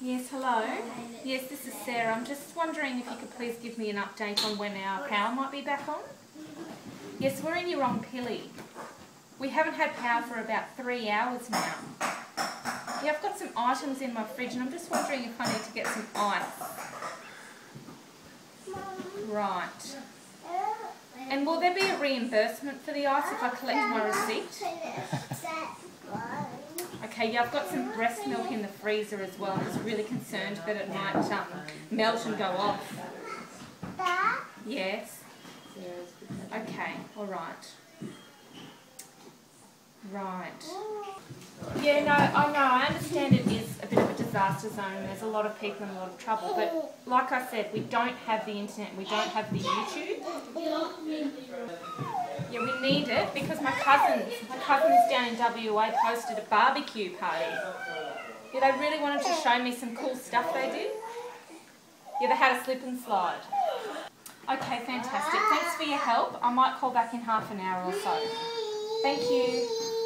Yes, hello. Yes, this is Sera. I'm just wondering if you could please give me an update on when our power might be back on. Yes, we're in Yeerongpilly. We haven't had power for about three hours now. Yeah, I've got some items in my fridge and I'm just wondering if I need to get some ice. Right. And will there be a reimbursement for the ice if I collect my receipt? Okay, yeah, I've got some breast milk in the freezer as well. I was really concerned that it might um, melt and go off. Yes. Okay, all right. Right. Yeah, no, I know. I understand it is a bit of a disaster zone. There's a lot of people in a lot of trouble. But like I said, we don't have the internet. We don't have the YouTube. Yeah, we need it because my cousins, my cousins down in WA posted a barbecue party. Yeah, they really wanted to show me some cool stuff they did. Yeah, they had a slip and slide. Okay, fantastic. Thanks for your help. I might call back in half an hour or so. Thank you.